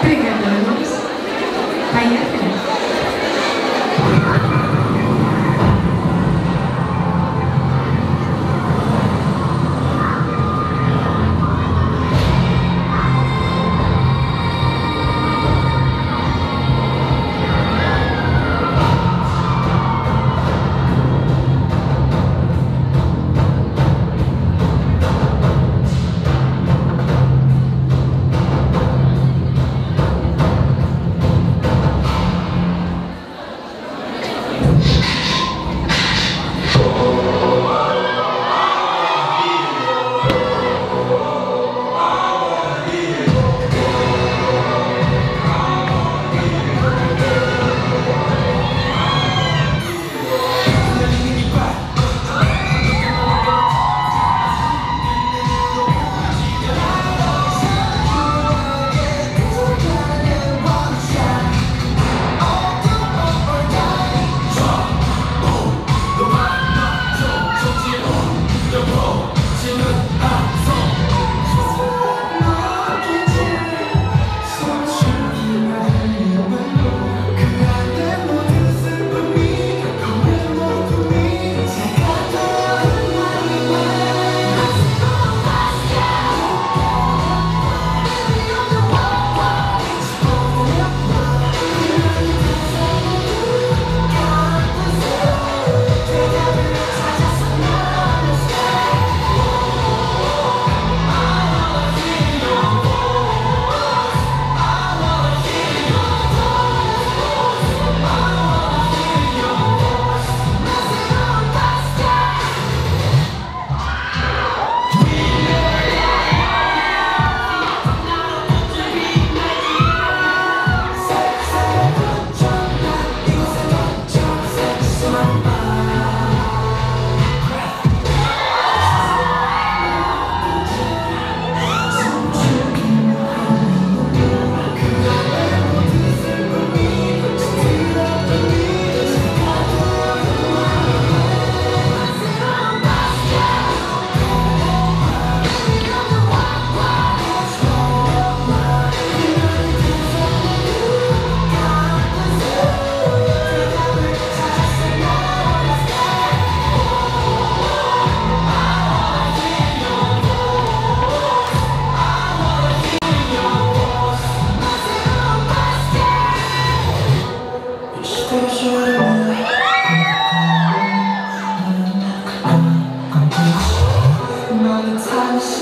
Obrigada, Luiz. Aí. 我们叹息